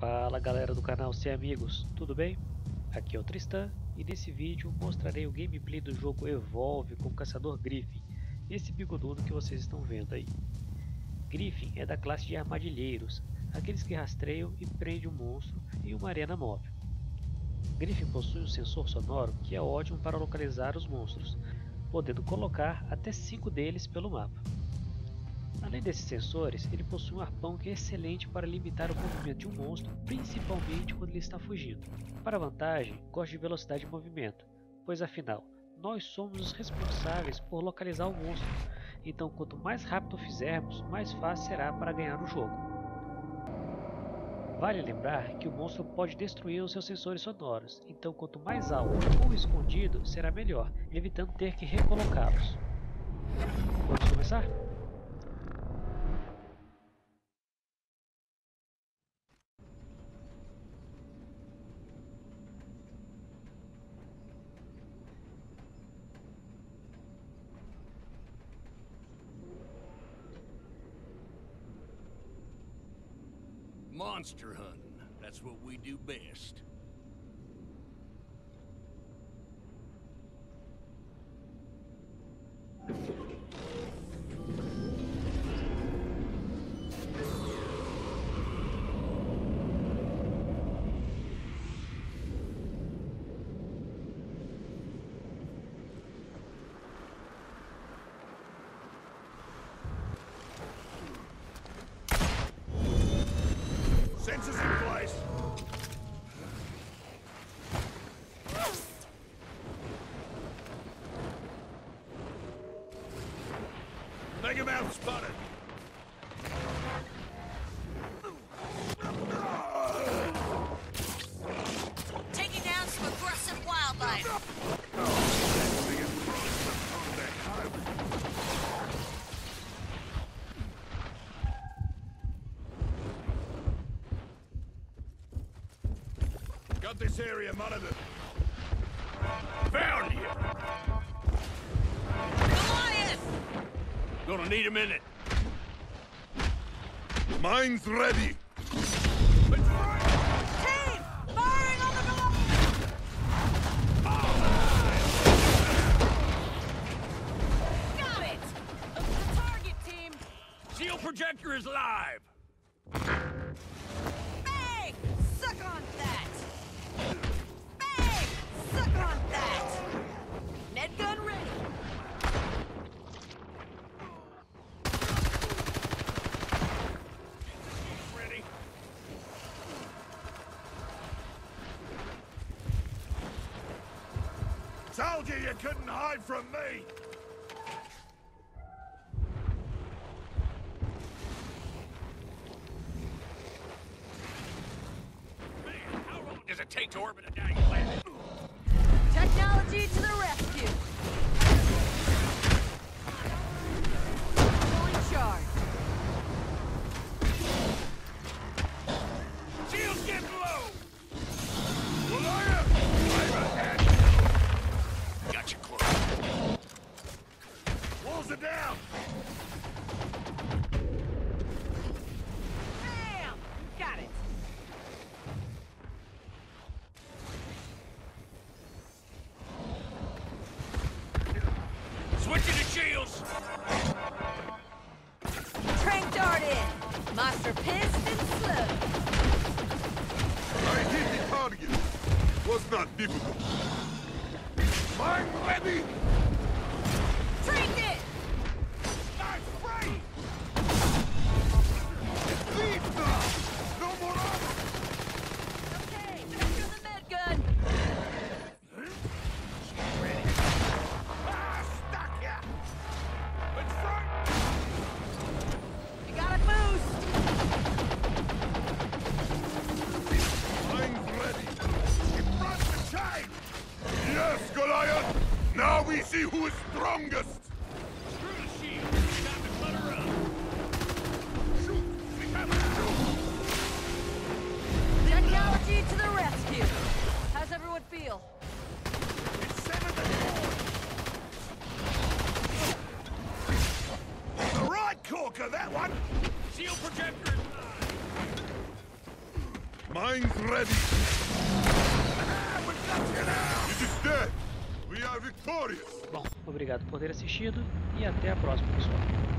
Fala galera do canal Sem Amigos, tudo bem? Aqui é o Tristan e nesse vídeo mostrarei o gameplay do jogo Evolve com o caçador Griffin, esse bigodudo que vocês estão vendo aí. Griffin é da classe de armadilheiros, aqueles que rastreiam e prendem um monstro em uma arena móvel. Griffin possui um sensor sonoro que é ótimo para localizar os monstros, podendo colocar até 5 deles pelo mapa. Além desses sensores, ele possui um arpão que é excelente para limitar o movimento de um monstro, principalmente quando ele está fugindo. Para vantagem, gosto de velocidade de movimento, pois afinal, nós somos os responsáveis por localizar o monstro, então quanto mais rápido fizermos, mais fácil será para ganhar o jogo. Vale lembrar que o monstro pode destruir os seus sensores sonoros, então quanto mais alto ou escondido será melhor, evitando ter que recolocá-los. Vamos começar? Monster hunting. That's what we do best. Megamouth spotted. Taking down some aggressive wildlife. Got this area monitored. Found you. Goliath! Gonna need a minute. Mine's ready. Team! Firing on Told you you couldn't hide from me. Man, how long does it take to orbit a dang planet? Technology to the rescue! Switching to shields. Trank dart in! Master pissed and slow! I hit the target. Was not difficult. Mine ready. We see who is strongest. Screw the shield. Time to clutter up. Shoot. We have to shoot. Technology to the rescue! How's everyone feel? It's seven to four. The right corker, that one. Shield projector is live. Mine's ready. Ah, it is dead. Bom, obrigado por ter assistido e até a próxima, pessoal.